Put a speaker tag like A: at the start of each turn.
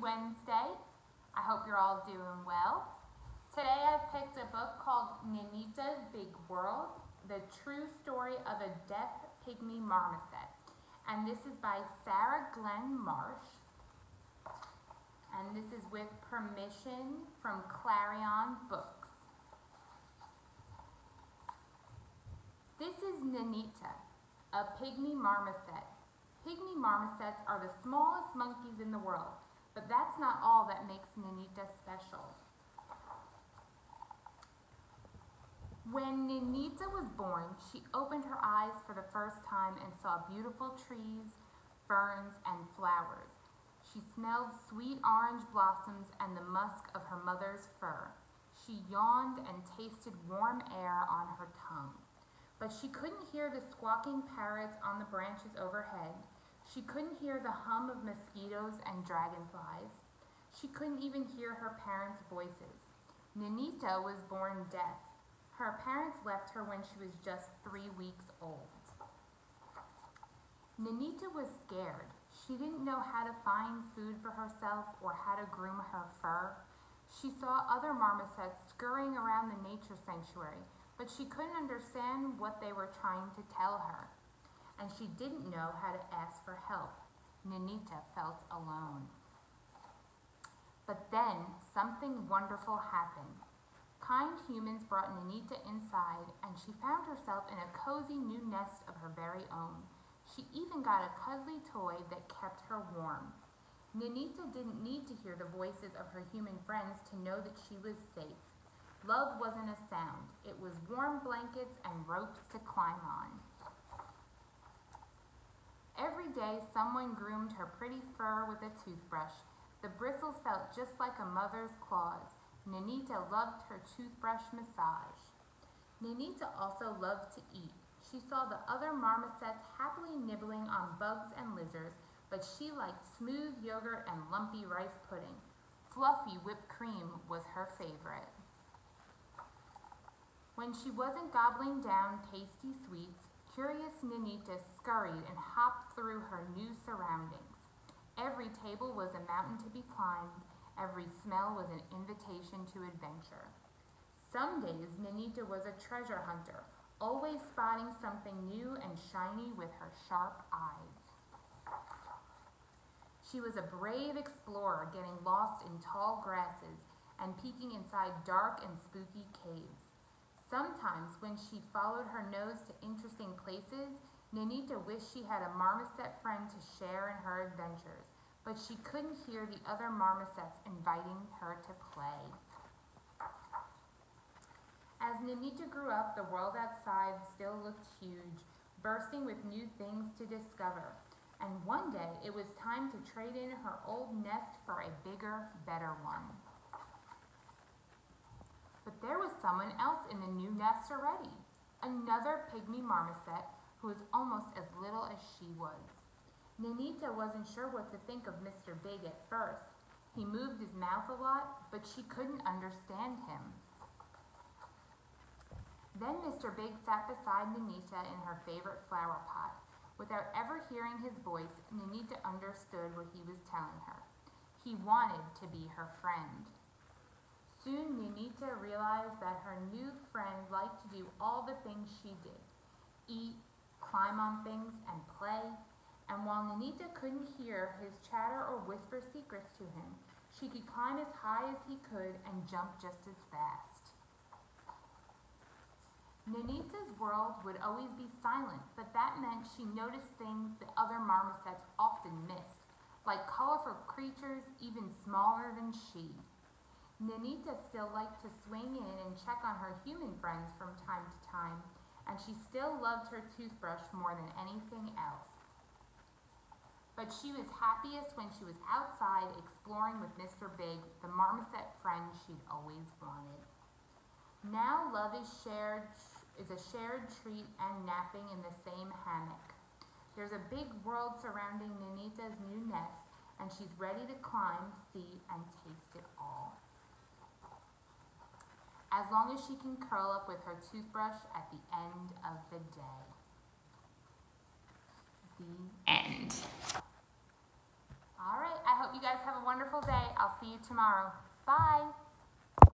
A: Wednesday. I hope you're all doing well. Today I've picked a book called Ninita's Big World, The True Story of a Deaf Pygmy Marmoset. And this is by Sarah Glenn Marsh. And this is with permission from Clarion Books. This is Ninita, a pygmy marmoset. Pygmy marmosets are the smallest monkeys in the world, but that's not all that makes Ninita special. When Ninita was born, she opened her eyes for the first time and saw beautiful trees, ferns, and flowers. She smelled sweet orange blossoms and the musk of her mother's fur. She yawned and tasted warm air on her tongue. But she couldn't hear the squawking parrots on the branches overhead, she couldn't hear the hum of mosquitoes and dragonflies. She couldn't even hear her parents' voices. Ninita was born deaf. Her parents left her when she was just three weeks old. Ninita was scared. She didn't know how to find food for herself or how to groom her fur. She saw other marmosets scurrying around the nature sanctuary, but she couldn't understand what they were trying to tell her and she didn't know how to ask for help. Ninita felt alone. But then something wonderful happened. Kind humans brought Ninita inside, and she found herself in a cozy new nest of her very own. She even got a cuddly toy that kept her warm. Ninita didn't need to hear the voices of her human friends to know that she was safe. Love wasn't a sound. It was warm blankets and ropes to climb on. Every day, someone groomed her pretty fur with a toothbrush. The bristles felt just like a mother's claws. Ninita loved her toothbrush massage. Ninita also loved to eat. She saw the other marmosets happily nibbling on bugs and lizards, but she liked smooth yogurt and lumpy rice pudding. Fluffy whipped cream was her favorite. When she wasn't gobbling down tasty sweets, Curious Ninita scurried and hopped through her new surroundings. Every table was a mountain to be climbed, every smell was an invitation to adventure. Some days Ninita was a treasure hunter, always spotting something new and shiny with her sharp eyes. She was a brave explorer getting lost in tall grasses and peeking inside dark and spooky caves. Sometimes when she followed her nose to interesting places, Ninita wished she had a marmoset friend to share in her adventures, but she couldn't hear the other marmosets inviting her to play. As Ninita grew up, the world outside still looked huge, bursting with new things to discover. And one day, it was time to trade in her old nest for a bigger, better one. But there was someone else in the new nest already, another pygmy marmoset who was almost as little as she was. Ninita wasn't sure what to think of Mr. Big at first. He moved his mouth a lot, but she couldn't understand him. Then Mr. Big sat beside Ninita in her favorite flower pot. Without ever hearing his voice, Ninita understood what he was telling her. He wanted to be her friend. Soon Ninita realized that her new friend liked to do all the things she did, eat, climb on things, and play. And while Ninita couldn't hear his chatter or whisper secrets to him, she could climb as high as he could and jump just as fast. Ninita's world would always be silent, but that meant she noticed things that other marmosets often missed, like colorful creatures even smaller than she. Ninita still liked to swing in and check on her human friends from time to time, and she still loved her toothbrush more than anything else. But she was happiest when she was outside exploring with Mr. Big, the marmoset friend she'd always wanted. Now love is shared is a shared treat and napping in the same hammock. There's a big world surrounding Ninita's new nest, and she's ready to climb, see, and taste it all as long as she can curl up with her toothbrush at the end of the day. The end. All right, I hope you guys have a wonderful day. I'll see you tomorrow. Bye.